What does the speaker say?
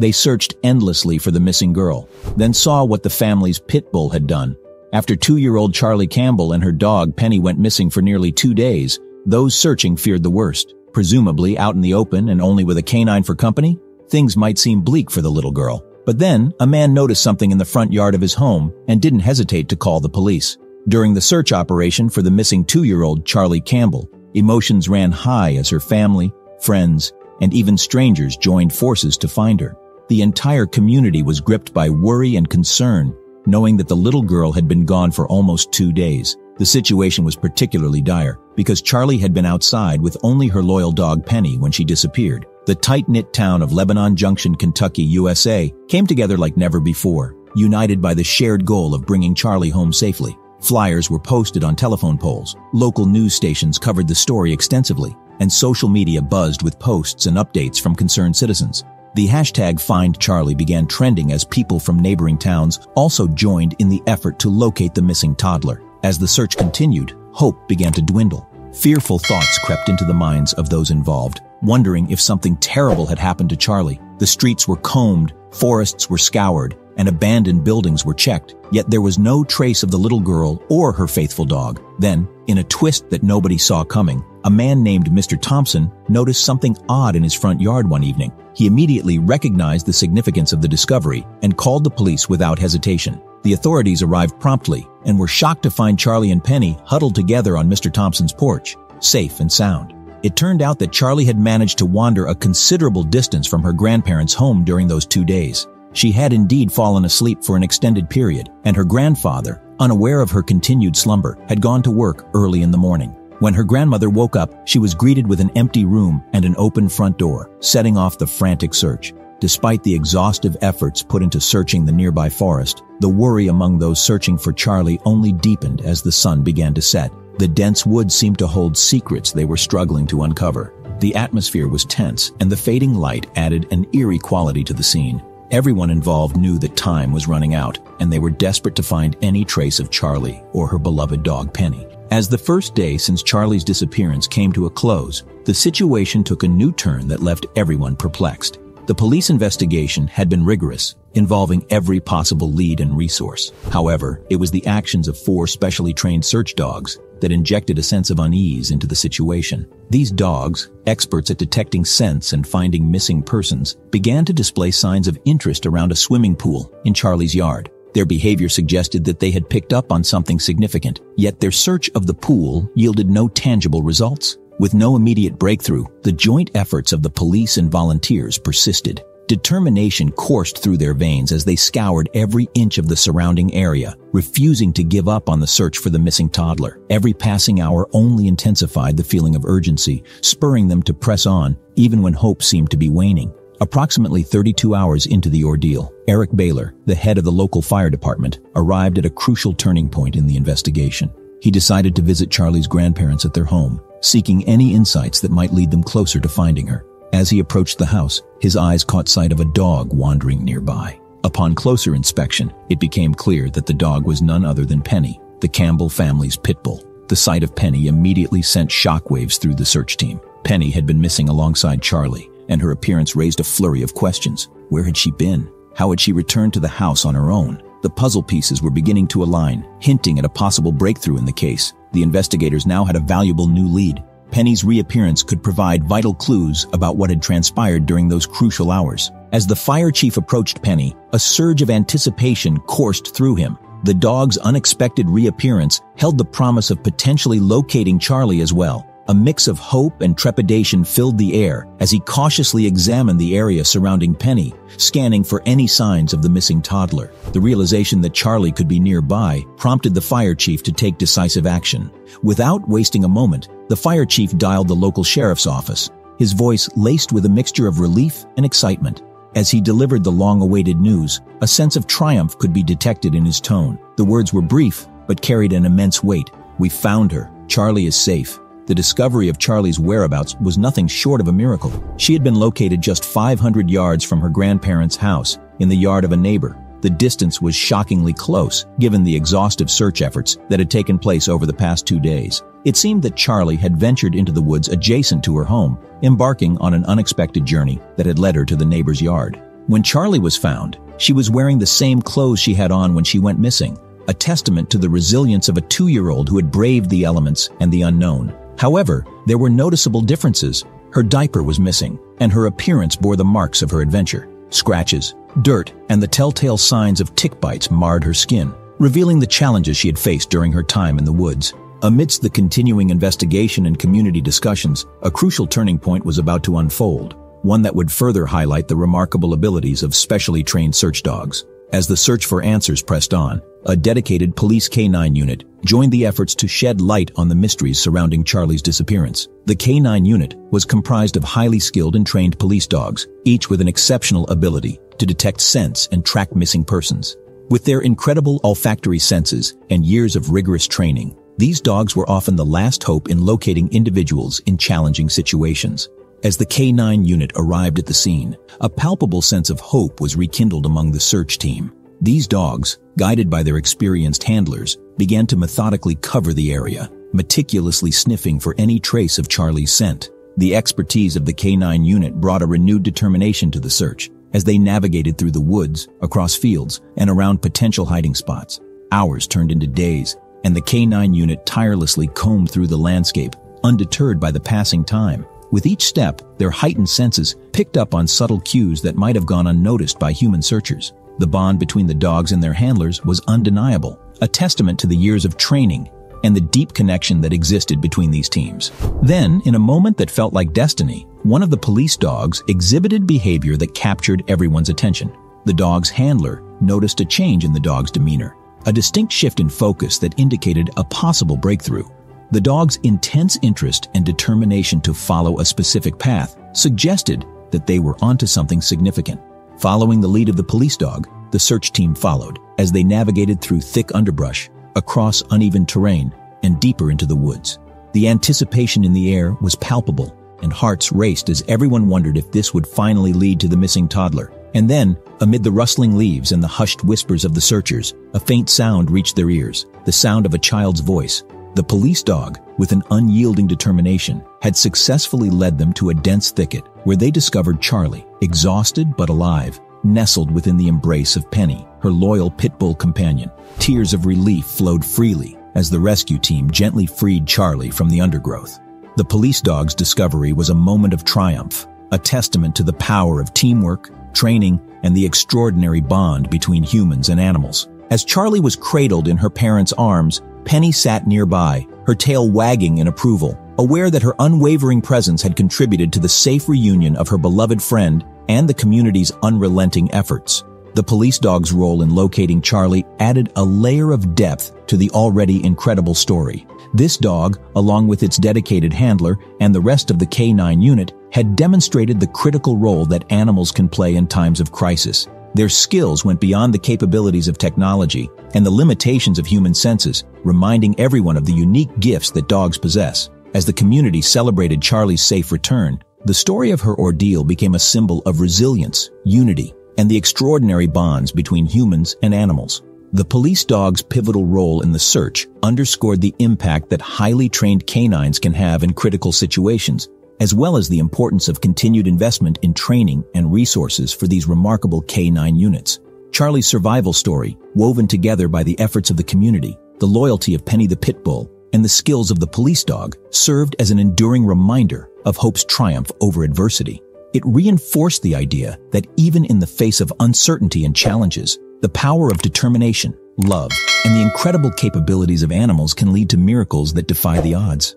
They searched endlessly for the missing girl, then saw what the family's pit bull had done. After two-year-old Charlie Campbell and her dog Penny went missing for nearly two days, those searching feared the worst. Presumably out in the open and only with a canine for company, things might seem bleak for the little girl. But then, a man noticed something in the front yard of his home and didn't hesitate to call the police. During the search operation for the missing two-year-old Charlie Campbell, emotions ran high as her family, friends, and even strangers joined forces to find her. The entire community was gripped by worry and concern, knowing that the little girl had been gone for almost two days. The situation was particularly dire because Charlie had been outside with only her loyal dog Penny when she disappeared. The tight-knit town of Lebanon Junction, Kentucky, USA came together like never before, united by the shared goal of bringing Charlie home safely. Flyers were posted on telephone poles, local news stations covered the story extensively, and social media buzzed with posts and updates from concerned citizens. The hashtag Find Charlie began trending as people from neighboring towns also joined in the effort to locate the missing toddler. As the search continued, hope began to dwindle. Fearful thoughts crept into the minds of those involved, wondering if something terrible had happened to Charlie. The streets were combed, forests were scoured, and abandoned buildings were checked, yet there was no trace of the little girl or her faithful dog. Then, in a twist that nobody saw coming, a man named Mr. Thompson noticed something odd in his front yard one evening. He immediately recognized the significance of the discovery and called the police without hesitation. The authorities arrived promptly and were shocked to find Charlie and Penny huddled together on Mr. Thompson's porch, safe and sound. It turned out that Charlie had managed to wander a considerable distance from her grandparents' home during those two days. She had indeed fallen asleep for an extended period, and her grandfather, unaware of her continued slumber, had gone to work early in the morning. When her grandmother woke up, she was greeted with an empty room and an open front door, setting off the frantic search. Despite the exhaustive efforts put into searching the nearby forest, the worry among those searching for Charlie only deepened as the sun began to set. The dense woods seemed to hold secrets they were struggling to uncover. The atmosphere was tense, and the fading light added an eerie quality to the scene. Everyone involved knew that time was running out, and they were desperate to find any trace of Charlie or her beloved dog Penny. As the first day since Charlie's disappearance came to a close, the situation took a new turn that left everyone perplexed. The police investigation had been rigorous, involving every possible lead and resource. However, it was the actions of four specially trained search dogs that injected a sense of unease into the situation. These dogs, experts at detecting scents and finding missing persons, began to display signs of interest around a swimming pool in Charlie's yard. Their behavior suggested that they had picked up on something significant, yet their search of the pool yielded no tangible results. With no immediate breakthrough, the joint efforts of the police and volunteers persisted. Determination coursed through their veins as they scoured every inch of the surrounding area, refusing to give up on the search for the missing toddler. Every passing hour only intensified the feeling of urgency, spurring them to press on even when hope seemed to be waning. Approximately 32 hours into the ordeal, Eric Baylor, the head of the local fire department, arrived at a crucial turning point in the investigation. He decided to visit Charlie's grandparents at their home, seeking any insights that might lead them closer to finding her. As he approached the house, his eyes caught sight of a dog wandering nearby. Upon closer inspection, it became clear that the dog was none other than Penny, the Campbell family's pit bull. The sight of Penny immediately sent shockwaves through the search team. Penny had been missing alongside Charlie, and her appearance raised a flurry of questions. Where had she been? How had she returned to the house on her own? The puzzle pieces were beginning to align, hinting at a possible breakthrough in the case. The investigators now had a valuable new lead. Penny's reappearance could provide vital clues about what had transpired during those crucial hours. As the fire chief approached Penny, a surge of anticipation coursed through him. The dog's unexpected reappearance held the promise of potentially locating Charlie as well. A mix of hope and trepidation filled the air as he cautiously examined the area surrounding Penny, scanning for any signs of the missing toddler. The realization that Charlie could be nearby prompted the fire chief to take decisive action. Without wasting a moment, the fire chief dialed the local sheriff's office, his voice laced with a mixture of relief and excitement. As he delivered the long-awaited news, a sense of triumph could be detected in his tone. The words were brief, but carried an immense weight. We found her. Charlie is safe. The discovery of Charlie's whereabouts was nothing short of a miracle. She had been located just 500 yards from her grandparents' house, in the yard of a neighbor. The distance was shockingly close, given the exhaustive search efforts that had taken place over the past two days. It seemed that Charlie had ventured into the woods adjacent to her home, embarking on an unexpected journey that had led her to the neighbor's yard. When Charlie was found, she was wearing the same clothes she had on when she went missing, a testament to the resilience of a two-year-old who had braved the elements and the unknown. However, there were noticeable differences. Her diaper was missing, and her appearance bore the marks of her adventure. Scratches, dirt, and the telltale signs of tick bites marred her skin, revealing the challenges she had faced during her time in the woods. Amidst the continuing investigation and community discussions, a crucial turning point was about to unfold, one that would further highlight the remarkable abilities of specially trained search dogs. As the search for answers pressed on, a dedicated police K-9 unit joined the efforts to shed light on the mysteries surrounding Charlie's disappearance. The K-9 unit was comprised of highly skilled and trained police dogs, each with an exceptional ability to detect scents and track missing persons. With their incredible olfactory senses and years of rigorous training, these dogs were often the last hope in locating individuals in challenging situations. As the K-9 unit arrived at the scene, a palpable sense of hope was rekindled among the search team. These dogs, guided by their experienced handlers, began to methodically cover the area, meticulously sniffing for any trace of Charlie's scent. The expertise of the K-9 unit brought a renewed determination to the search as they navigated through the woods, across fields, and around potential hiding spots. Hours turned into days, and the K-9 unit tirelessly combed through the landscape, undeterred by the passing time. With each step, their heightened senses picked up on subtle cues that might have gone unnoticed by human searchers. The bond between the dogs and their handlers was undeniable, a testament to the years of training and the deep connection that existed between these teams. Then, in a moment that felt like destiny, one of the police dogs exhibited behavior that captured everyone's attention. The dog's handler noticed a change in the dog's demeanor, a distinct shift in focus that indicated a possible breakthrough. The dog's intense interest and determination to follow a specific path suggested that they were onto something significant. Following the lead of the police dog, the search team followed as they navigated through thick underbrush, across uneven terrain, and deeper into the woods. The anticipation in the air was palpable, and hearts raced as everyone wondered if this would finally lead to the missing toddler. And then, amid the rustling leaves and the hushed whispers of the searchers, a faint sound reached their ears, the sound of a child's voice, the police dog, with an unyielding determination, had successfully led them to a dense thicket where they discovered Charlie, exhausted but alive, nestled within the embrace of Penny, her loyal pit bull companion. Tears of relief flowed freely as the rescue team gently freed Charlie from the undergrowth. The police dog's discovery was a moment of triumph, a testament to the power of teamwork, training, and the extraordinary bond between humans and animals. As Charlie was cradled in her parents' arms, Penny sat nearby, her tail wagging in approval, aware that her unwavering presence had contributed to the safe reunion of her beloved friend and the community's unrelenting efforts. The police dog's role in locating Charlie added a layer of depth to the already incredible story. This dog, along with its dedicated handler and the rest of the K9 unit, had demonstrated the critical role that animals can play in times of crisis. Their skills went beyond the capabilities of technology and the limitations of human senses, reminding everyone of the unique gifts that dogs possess. As the community celebrated Charlie's safe return, the story of her ordeal became a symbol of resilience, unity, and the extraordinary bonds between humans and animals. The police dog's pivotal role in the search underscored the impact that highly trained canines can have in critical situations, as well as the importance of continued investment in training and resources for these remarkable K9 units. Charlie's survival story, woven together by the efforts of the community, the loyalty of Penny the Pit Bull, and the skills of the police dog, served as an enduring reminder of hope's triumph over adversity. It reinforced the idea that even in the face of uncertainty and challenges, the power of determination, love, and the incredible capabilities of animals can lead to miracles that defy the odds.